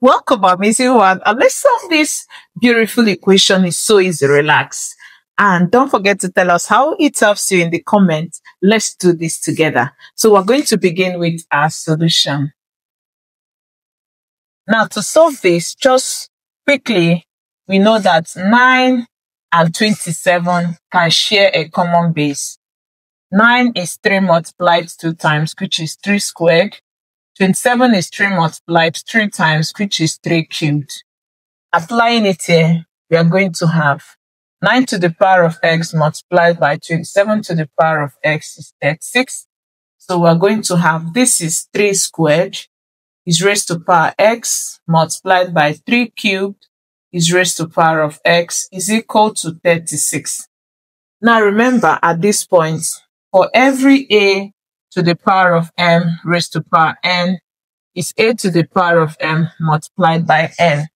Welcome, amazing one. And let's solve this beautiful equation. It's so easy. Relax. And don't forget to tell us how it helps you in the comments. Let's do this together. So we're going to begin with our solution. Now to solve this, just quickly, we know that 9 and 27 can share a common base. 9 is 3 multiplied 2 times, which is 3 squared. 27 is 3 multiplied 3 times, which is 3 cubed. Applying it here, we are going to have 9 to the power of x multiplied by 27 to the power of x is 36. So we're going to have this is 3 squared is raised to power x multiplied by 3 cubed is raised to power of x is equal to 36. Now remember at this point, for every a to the power of m raised to power n is a to the power of m multiplied by n.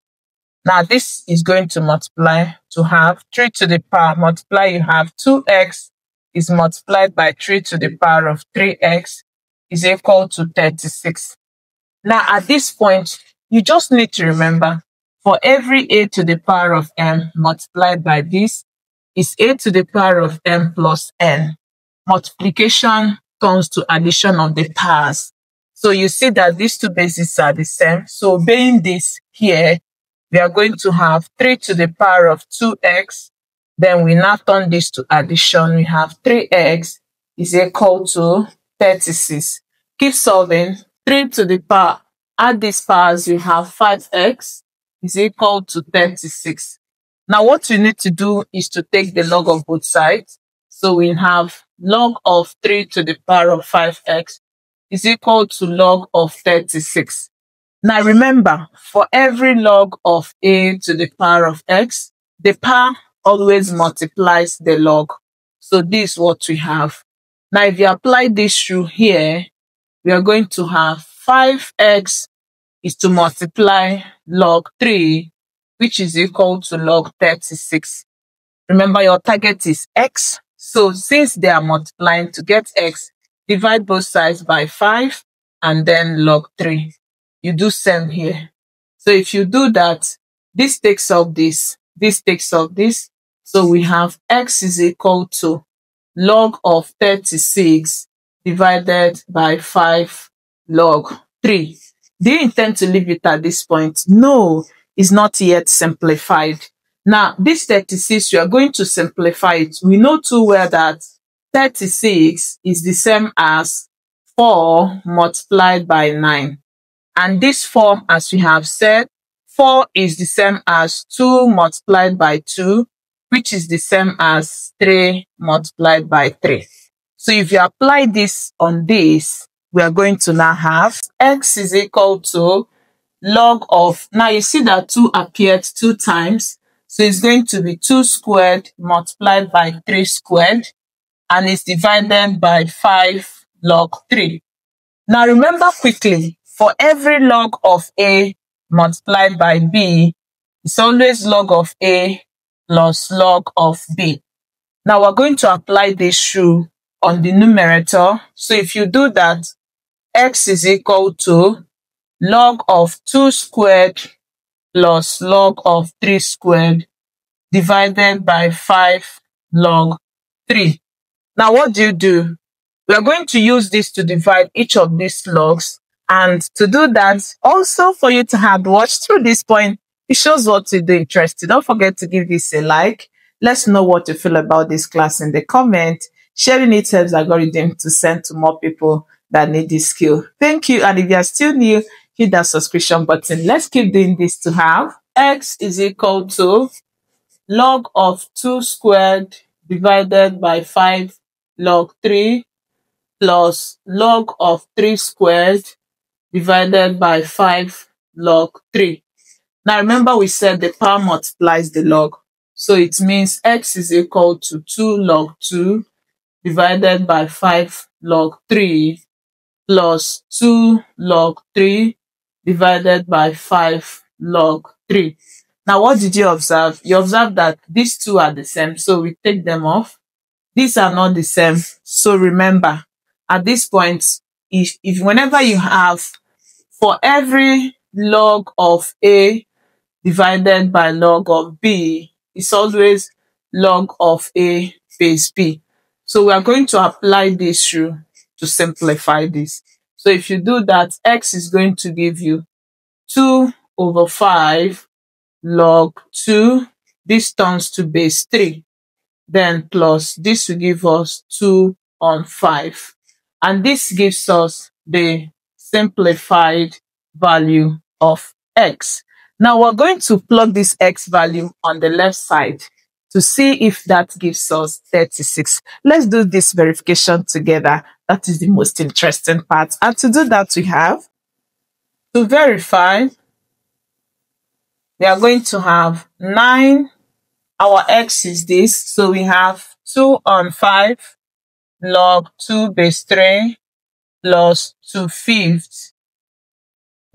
Now this is going to multiply to have 3 to the power, multiply you have 2x is multiplied by 3 to the power of 3x is equal to 36. Now at this point, you just need to remember for every a to the power of m multiplied by this is a to the power of m plus n. Multiplication turns to addition of the powers. So you see that these two bases are the same. So obeying this here, we are going to have 3 to the power of 2x. Then we now turn this to addition. We have 3x is equal to 36. Keep solving. 3 to the power. Add these powers, you have 5x is equal to 36. Now what you need to do is to take the log of both sides. So we have log of 3 to the power of 5x is equal to log of 36. Now remember, for every log of a to the power of x, the power always multiplies the log. So this is what we have. Now if you apply this rule here, we are going to have 5x is to multiply log 3, which is equal to log 36. Remember your target is x. So since they are multiplying to get x, divide both sides by 5 and then log 3. You do same here. So if you do that, this takes off this, this takes off this. So we have x is equal to log of 36 divided by 5 log 3. Do you intend to leave it at this point? No, it's not yet simplified. Now, this 36, we are going to simplify it. We know too well that 36 is the same as 4 multiplied by 9. And this form, as we have said, 4 is the same as 2 multiplied by 2, which is the same as 3 multiplied by 3. So if you apply this on this, we are going to now have x is equal to log of, now you see that 2 appeared two times. So it's going to be 2 squared multiplied by 3 squared and it's divided by 5 log 3. Now remember quickly, for every log of a multiplied by b, it's always log of a plus log of b. Now we're going to apply this rule on the numerator. So if you do that, x is equal to log of 2 squared plus log of 3 squared divided by 5 log 3. Now what do you do? We are going to use this to divide each of these logs. And to do that, also for you to have watched through this point, it shows what you do interested. Don't forget to give this a like. Let's know what you feel about this class in the comment. Sharing it helps algorithm to send to more people that need this skill. Thank you. And if you are still new, hit that subscription button. Let's keep doing this to have x is equal to log of 2 squared divided by 5 log 3 plus log of 3 squared divided by 5 log 3. Now remember we said the power multiplies the log. So it means x is equal to 2 log 2 divided by 5 log 3 plus 2 log 3 divided by 5 log 3. Now, what did you observe? You observe that these two are the same, so we take them off. These are not the same. So remember, at this point, if, if whenever you have, for every log of A divided by log of B is always log of A base B. So we are going to apply this rule to simplify this. So if you do that, x is going to give you 2 over 5 log 2. This turns to base 3. Then plus this will give us 2 on 5. And this gives us the simplified value of x. Now we're going to plug this x value on the left side to see if that gives us 36. Let's do this verification together. That is the most interesting part. And to do that, we have to verify, we are going to have 9. Our x is this. So we have 2 on 5 log 2 base 3 plus 2 fifths.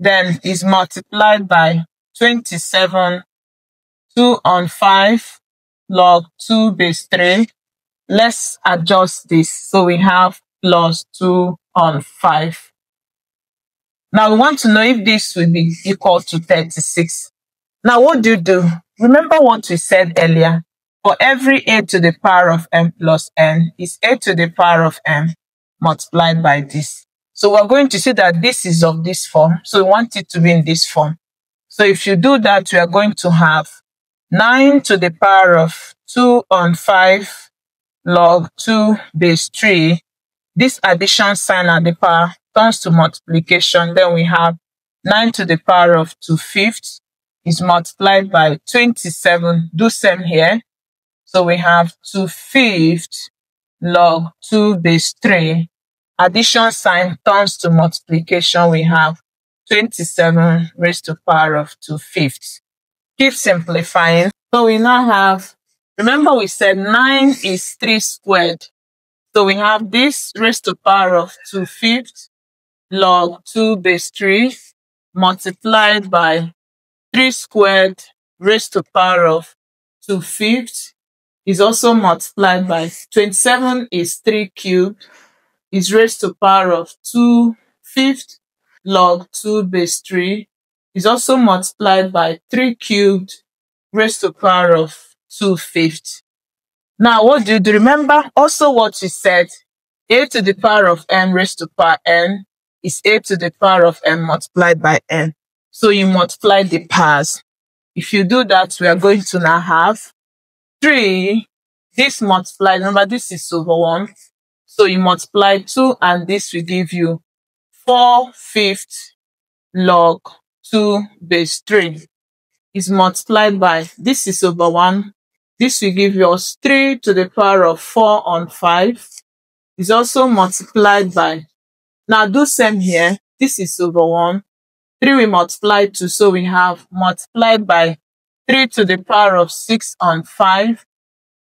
Then is multiplied by 27. 2 on 5 log 2 base 3. Let's adjust this. So we have plus 2 on 5. Now we want to know if this will be equal to 36. Now what do you do? Remember what we said earlier. For every a to the power of m plus n is a to the power of m multiplied by this. So we're going to see that this is of this form. So we want it to be in this form. So if you do that, we are going to have 9 to the power of 2 on 5 log 2 base 3. This addition sign at the power turns to multiplication. Then we have 9 to the power of 2 fifths is multiplied by 27. Do same here. So we have 2 fifths log 2 base 3. Addition sign turns to multiplication. We have 27 raised to power of 2 fifths keep simplifying. So we now have, remember we said 9 is 3 squared. So we have this raised to power of 2 fifths log 2 base 3 multiplied by 3 squared raised to power of 2 fifths is also multiplied by 27 is 3 cubed is raised to power of 2 fifths log 2 base 3 is also multiplied by 3 cubed raised to power of 2 fifths. Now, what do you do? Remember also what we said. a to the power of m raised to power n is a to the power of m multiplied by n. So you multiply the powers. If you do that, we are going to now have 3. This multiplied, remember this is over 1. So you multiply 2 and this will give you 4 fifths log 2 base 3 is multiplied by, this is over 1. This will give us 3 to the power of 4 on 5. Is also multiplied by, now do same here. This is over 1. 3 we multiply 2, so we have multiplied by 3 to the power of 6 on 5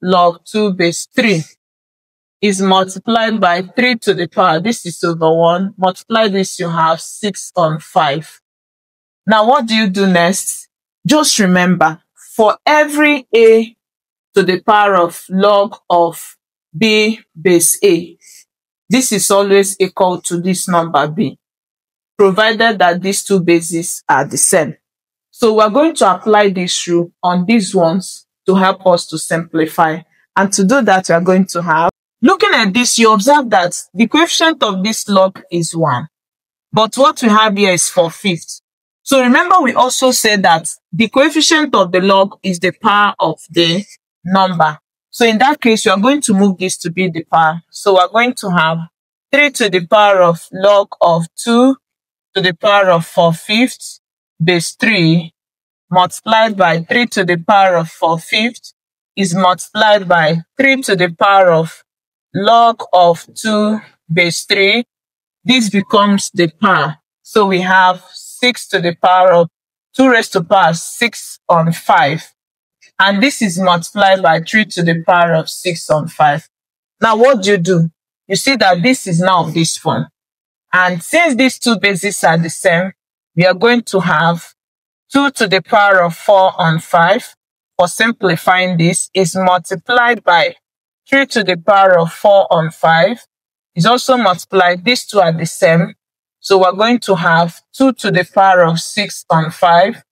log 2 base 3 is multiplied by 3 to the power. This is over 1. Multiply this, you have 6 on 5. Now, what do you do next? Just remember, for every a to the power of log of b base a, this is always equal to this number b, provided that these two bases are the same. So we're going to apply this rule on these ones to help us to simplify. And to do that, we are going to have, looking at this, you observe that the coefficient of this log is 1. But what we have here is 4 fifths. So remember, we also said that the coefficient of the log is the power of the number. So in that case, we are going to move this to be the power. So we're going to have 3 to the power of log of 2 to the power of 4 fifths base 3 multiplied by 3 to the power of 4 fifths is multiplied by 3 to the power of log of 2 base 3. This becomes the power. So we have 6 to the power of 2 raised to power 6 on 5. And this is multiplied by 3 to the power of 6 on 5. Now, what do you do? You see that this is now this form. And since these two bases are the same, we are going to have 2 to the power of 4 on 5. For simplifying this is multiplied by 3 to the power of 4 on 5. Is also multiplied. These two are the same. So we're going to have 2 to the power of 6 on 5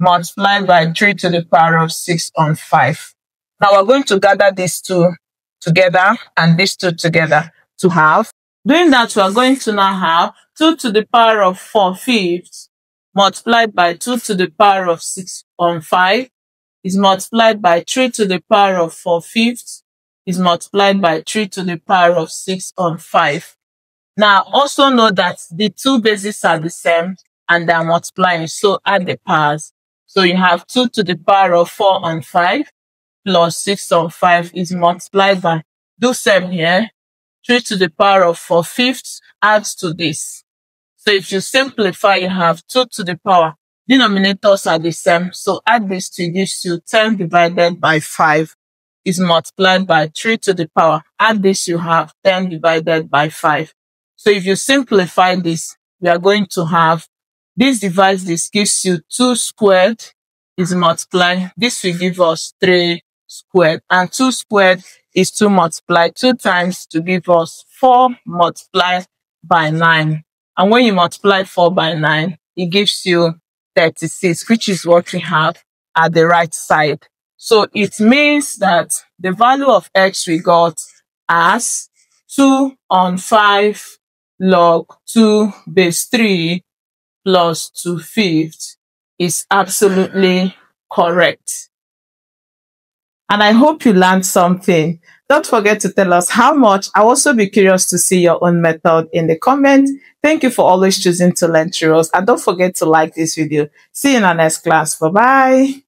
multiplied by 3 to the power of 6 on 5. Now we're going to gather these two together and these two together to have. Doing that, we're going to now have 2 to the power of 4 fifths multiplied by 2 to the power of 6 on 5 is multiplied by 3 to the power of 4 fifths is multiplied by 3 to the power of 6 on 5. Now, also know that the two bases are the same and they're multiplying. So add the powers. So you have 2 to the power of 4 on 5 plus 6 on 5 is multiplied by, do same here, 3 to the power of 4 fifths adds to this. So if you simplify, you have 2 to the power. Denominators are the same. So add this to gives you 10 divided by 5 is multiplied by 3 to the power. Add this, you have 10 divided by 5. So if you simplify this, we are going to have this divides this gives you 2 squared is multiplied. This will give us 3 squared and 2 squared is 2 multiplied 2 times to give us 4 multiplied by 9. And when you multiply 4 by 9, it gives you 36, which is what we have at the right side. So it means that the value of x we got as 2 on 5 log 2 base 3 plus 2 fifths is absolutely correct. And I hope you learned something. Don't forget to tell us how much. I'll also be curious to see your own method in the comments. Thank you for always choosing to learn through us. And don't forget to like this video. See you in our next class. Bye bye.